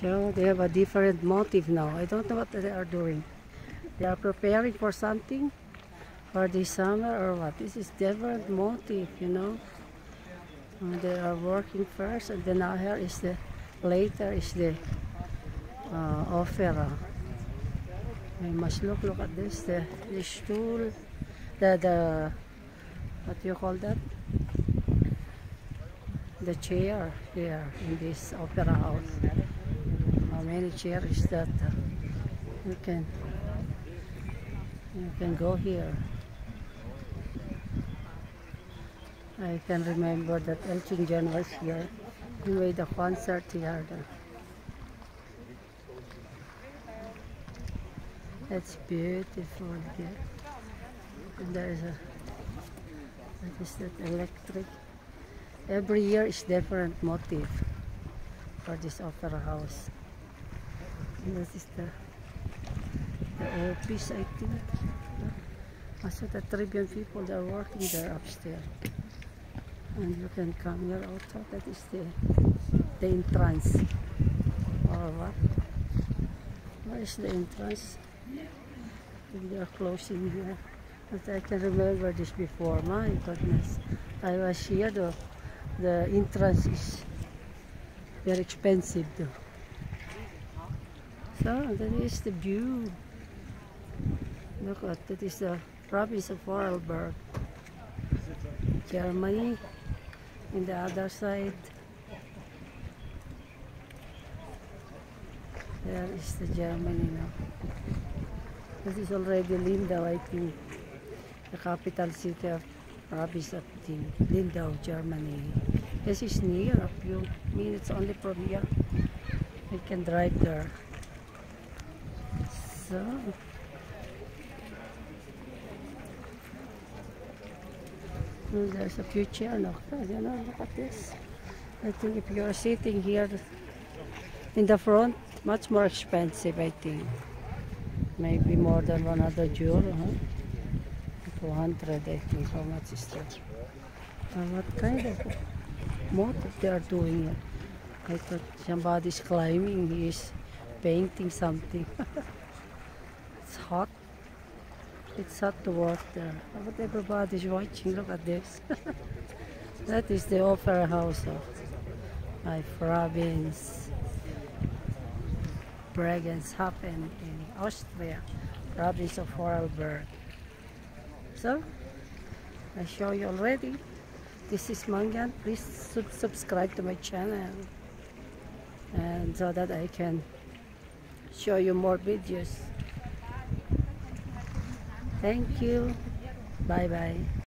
So they have a different motive now. I don't know what they are doing. They are preparing for something for this summer or what. This is different motive, you know. Uh, they are working first and then here is the later is the uh, opera. We must look look at this the, the stool the the what do you call that the chair here in this opera house how many chairs that uh, you can you can go here. I can remember that Elton John was here. He made a concert here. It's beautiful here and there is a what is that electric? Every year is different motif for this opera house and this is the the office I think also the Tribune people they are working there upstairs and you can come here also that is the the entrance or what where is the entrance they are closing here but I can remember this before. My goodness. I was here though. The entrance is very expensive though. So that is the view. Look at that is the province of Vorarlberg. Germany. In the other side. There is the Germany now. This is already Lindau, I think the capital city of province of Lindau, Germany. This is near, a few minutes only from here. We can drive there. So, oh, there's a few chairs. No, you know, look at this. I think if you're sitting here in the front, much more expensive, I think. Maybe more than 100 euro, huh? 200 I think how much is that uh, what kind of motive they are doing here I thought somebody's climbing he is painting something hot it's hot to work there but everybody's watching look at this that is the opera house of my province Bregenhafen in Austria province of Vorarlberg so I show you already. This is Mangan. Please sub subscribe to my channel. And so that I can show you more videos thank you. Bye bye